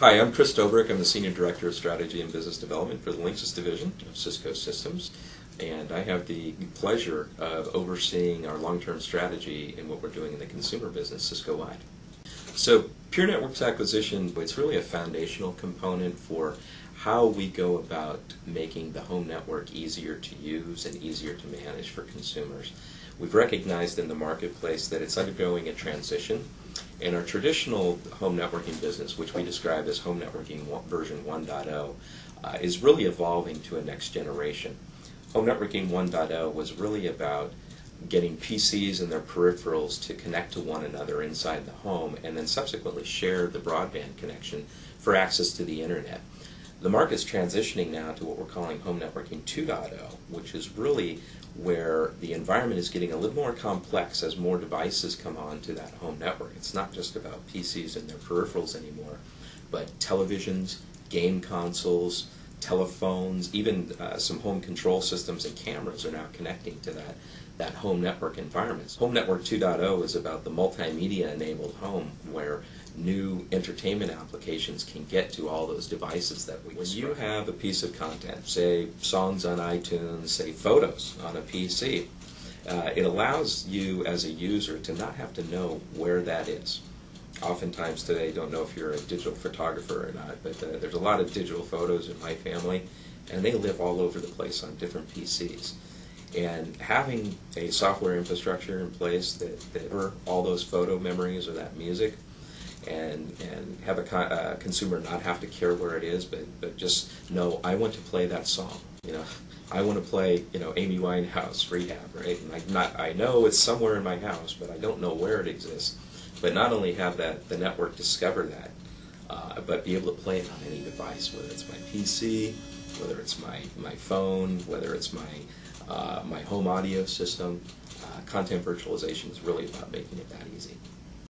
Hi, I'm Chris Dobrec. I'm the Senior Director of Strategy and Business Development for the Linksys Division of Cisco Systems. And I have the pleasure of overseeing our long-term strategy in what we're doing in the consumer business Cisco-wide. So Pure Networks acquisition, it's really a foundational component for how we go about making the home network easier to use and easier to manage for consumers. We've recognized in the marketplace that it's undergoing a transition. In our traditional home networking business, which we describe as home networking version 1.0, uh, is really evolving to a next generation. Home networking 1.0 was really about getting PCs and their peripherals to connect to one another inside the home and then subsequently share the broadband connection for access to the internet. The market's transitioning now to what we're calling home networking 2.0, which is really where the environment is getting a little more complex as more devices come on to that home network. It's not just about PCs and their peripherals anymore, but televisions, game consoles, telephones, even uh, some home control systems and cameras are now connecting to that, that home network environment. Home Network 2.0 is about the multimedia enabled home where new entertainment applications can get to all those devices that we When you have a piece of content, say songs on iTunes, say photos on a PC, uh, it allows you as a user to not have to know where that is. Oftentimes today, don't know if you're a digital photographer or not, but uh, there's a lot of digital photos in my family, and they live all over the place on different PCs. And having a software infrastructure in place that, that all those photo memories or that music and and have a uh, consumer not have to care where it is, but but just know I want to play that song. You know, I want to play you know Amy Winehouse Rehab, right? And I not I know it's somewhere in my house, but I don't know where it exists. But not only have that the network discover that, uh, but be able to play it on any device, whether it's my PC, whether it's my my phone, whether it's my uh, my home audio system. Uh, content virtualization is really about making it that easy.